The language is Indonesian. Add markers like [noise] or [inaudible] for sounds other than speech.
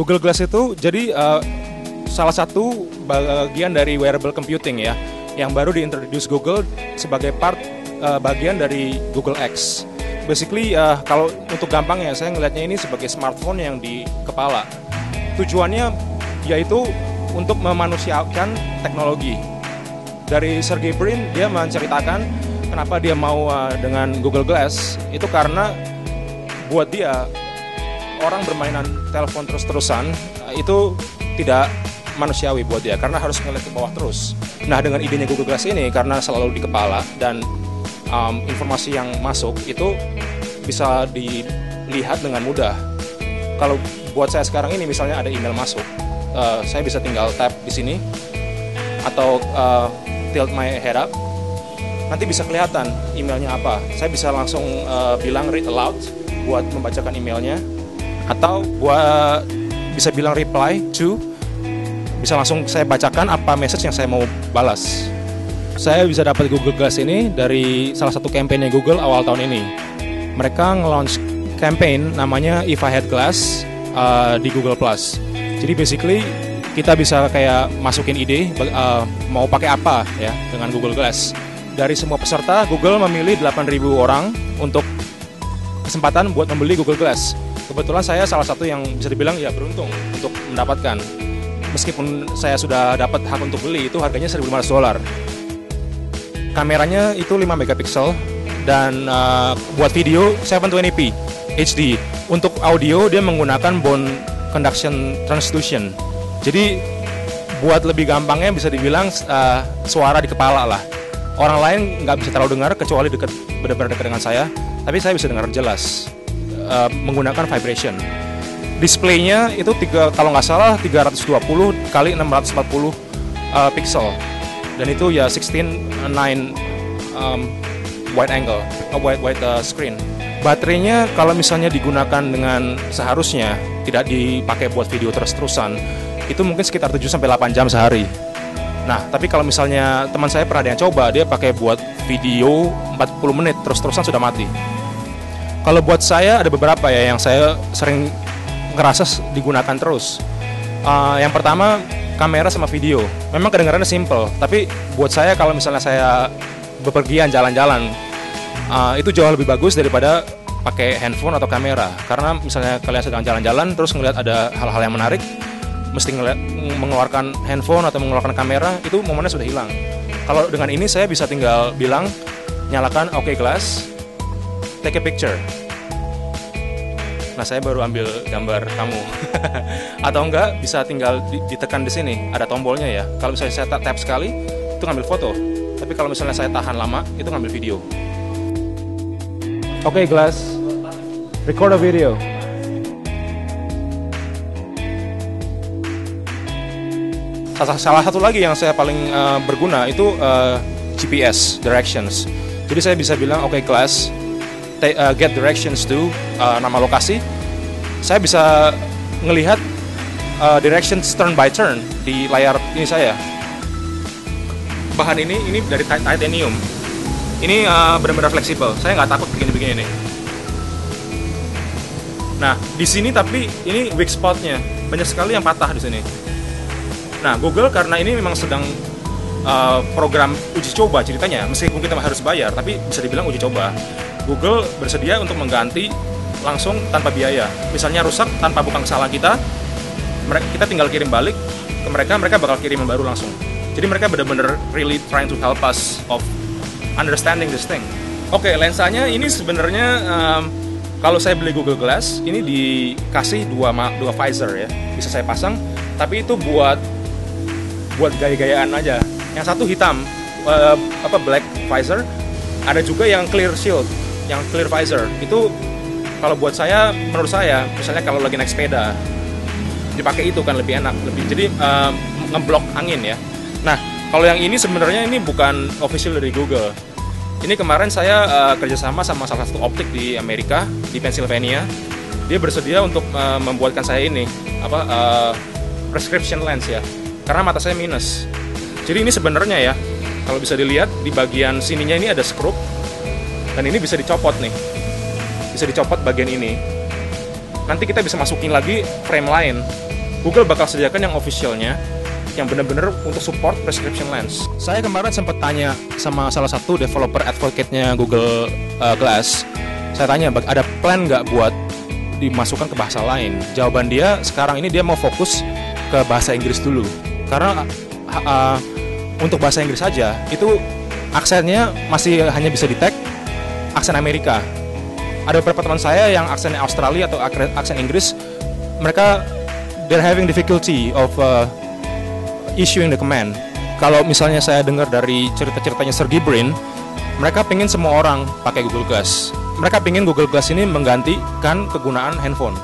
Google Glass itu jadi uh, salah satu bagian dari wearable computing ya, yang baru diintroduce Google sebagai part uh, bagian dari Google X. Basically uh, kalau untuk gampang ya saya ngelihatnya ini sebagai smartphone yang di kepala. Tujuannya yaitu untuk memanusiakan teknologi. Dari Sergey Brin dia menceritakan kenapa dia mau uh, dengan Google Glass itu karena buat dia orang bermainan telepon terus-terusan uh, itu tidak manusiawi buat dia karena harus ngeliat ke bawah terus. Nah dengan idenya Google Glass ini karena selalu di kepala dan um, informasi yang masuk itu bisa dilihat dengan mudah. Kalau buat saya sekarang ini misalnya ada email masuk, uh, saya bisa tinggal tap di sini atau uh, tilt my head up nanti bisa kelihatan emailnya apa. Saya bisa langsung uh, bilang read aloud buat membacakan emailnya atau buat bisa bilang reply to bisa langsung saya bacakan apa message yang saya mau balas. Saya bisa dapat Google Glass ini dari salah satu kampanye Google awal tahun ini. Mereka nge-launch campaign namanya If I Had Glass uh, di Google Plus. Jadi basically kita bisa kayak masukin ide uh, mau pakai apa ya dengan Google Glass dari semua peserta, Google memilih 8.000 orang untuk kesempatan buat membeli Google Glass. Kebetulan saya salah satu yang bisa dibilang ya beruntung untuk mendapatkan. Meskipun saya sudah dapat hak untuk beli, itu harganya 1.500 dolar. Kameranya itu 5 megapiksel dan uh, buat video 720p HD. Untuk audio dia menggunakan bone conduction transduction. Jadi buat lebih gampangnya bisa dibilang uh, suara di kepala lah orang lain nggak bisa terlalu dengar kecuali dekat benar-benar dekat dengan saya tapi saya bisa dengar jelas uh, menggunakan vibration. Displaynya itu tiga kalau nggak salah 320 kali 640 uh, pixel. Dan itu ya 16 9 um, wide angle uh, wide wide uh, screen. Baterainya kalau misalnya digunakan dengan seharusnya tidak dipakai buat video terus-terusan itu mungkin sekitar 7 sampai 8 jam sehari. Nah, tapi kalau misalnya teman saya pernah ada yang coba, dia pakai buat video 40 menit terus-terusan sudah mati. Kalau buat saya ada beberapa ya yang saya sering ngerasa digunakan terus. Uh, yang pertama kamera sama video. Memang kedengarannya simple, tapi buat saya kalau misalnya saya bepergian jalan-jalan uh, itu jauh lebih bagus daripada pakai handphone atau kamera. Karena misalnya kalian sedang jalan-jalan terus ngeliat ada hal-hal yang menarik, mesti ngeliat, mengeluarkan handphone atau mengeluarkan kamera itu momennya sudah hilang kalau dengan ini saya bisa tinggal bilang nyalakan okay glass take a picture. Nah saya baru ambil gambar kamu. [laughs] Atau enggak bisa tinggal ditekan di sini ada tombolnya ya. Kalau misalnya saya tap sekali itu ngambil foto. Tapi kalau misalnya saya tahan lama itu ngambil video. Oke okay, glass record a video. Salah satu lagi yang saya paling uh, berguna itu uh, eh, GPS directions. Jadi saya bisa bilang oke okay, uh, get directions to uh, nama lokasi. Saya bisa ngelihat uh, directions turn by turn di layar ini saya. Bahan ini ini dari titanium. Ini uh, benar-benar fleksibel. Saya nggak takut begini-begini nih. Nah, di sini tapi ini weak spotnya. Banyak sekali yang patah di sini Nah, Google karena ini memang sedang uh, program uji coba ceritanya, meskipun kita harus bayar, tapi bisa dibilang uji coba. Google bersedia untuk mengganti langsung tanpa biaya. Misalnya rusak tanpa bukan kesalahan kita, kita tinggal kirim balik ke mereka, mereka bakal kirim yang baru langsung. Jadi mereka benar-benar really trying to help us of understanding this thing. Oke, okay, lensanya ini sebenarnya um, kalau saya beli Google Glass, ini dikasih dua dua visor ya, bisa saya pasang. Tapi itu buat buat gaya-gayaan aja. Yang satu hitam, uh, apa black visor. Ada juga yang clear shield, yang clear visor. Itu kalau buat saya, menurut saya, misalnya kalau lagi naik sepeda, dipakai itu kan lebih enak, lebih jadi uh, ngeblok angin ya. Nah, kalau yang ini sebenarnya ini bukan official dari Google. Ini kemarin saya uh, kerjasama sama salah satu optik di Amerika, di Pennsylvania. Dia bersedia untuk uh, membuatkan saya ini apa uh, prescription lens ya karena mata saya minus. Jadi ini sebenarnya ya, kalau bisa dilihat di bagian sininya ini ada skrup dan ini bisa dicopot nih. Bisa dicopot bagian ini. Nanti kita bisa masukin lagi frame lain. Google bakal sediakan yang officialnya yang benar-benar untuk support prescription lens. Saya kemarin sempat tanya sama salah satu developer advocate-nya Google uh, Glass. Saya tanya, ada plan nggak buat dimasukkan ke bahasa lain? Jawaban dia sekarang ini dia mau fokus ke bahasa Inggris dulu. Karena uh, untuk bahasa Inggris saja itu aksennya masih hanya bisa di tag aksen Amerika. Ada beberapa teman saya yang aksen Australia atau aksen Inggris, mereka they're having difficulty of uh, issuing the command. Kalau misalnya saya dengar dari cerita-ceritanya Sergey Brin, mereka pengen semua orang pakai Google Glass. Mereka pengen Google Glass ini menggantikan kegunaan handphone.